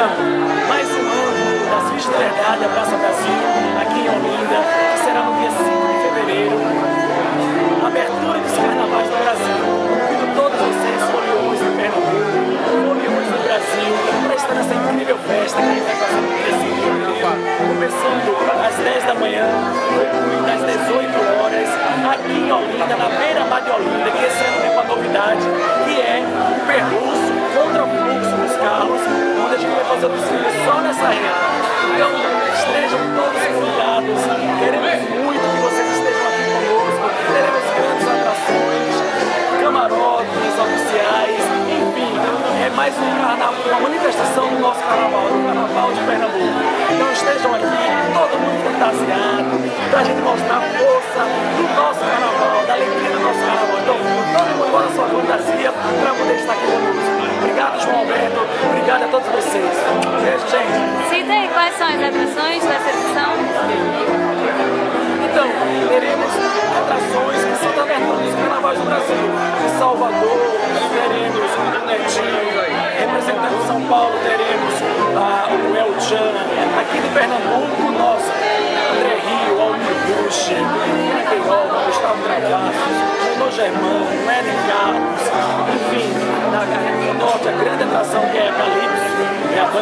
Então, mais um ano da Suíte da Verdade, Abraça Brasil, aqui em Olinda, que será no dia 5 de fevereiro, abertura dos carnavais do Brasil. Convido todos vocês, foliões de Pernambuco, foliões do Brasil, para estar nessa incrível festa que a gente vai fazer no dia 5 de fevereiro, começando às 10 da manhã, às 18 horas, aqui em Olinda, na onde a gente vai fazer o desfile só nessa reta. Então, estejam todos convidados, queremos muito que vocês estejam aqui conosco, teremos grandes atrações, camarotes oficiais, enfim, é mais um carnaval, uma manifestação do nosso carnaval, do carnaval de Pernambuco. Então estejam aqui, todo mundo fantasiado, para a gente mostrar a força do nosso carnaval, da alegria do nosso carnaval. Então, todo mundo com a sua fantasia para poder estar aqui conosco. Obrigado, João Alberto. Obrigado a todos vocês. Beijo, gente. Cita aí quais são as atrações dessa edição. Então, teremos atrações que são da abertura dos carnavais do Brasil. Em Salvador, teremos o Netinho. Representando São Paulo, teremos ah, o El Chan. Aqui de Pernambuco, nosso André Rio, Almir Bush, Gustavo Travassos, Renaud Germano, Eden Carlos,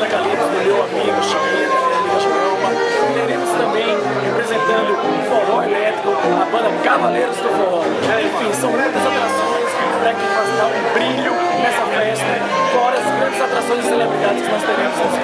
é Calypso do meu amigo minha amiga Joelma. Teremos também representando o forró elétrico, a banda Cavaleiros do Forró. Enfim, são muitas atrações para que dar um brilho nessa festa, fora as grandes atrações e celebridades que nós teremos.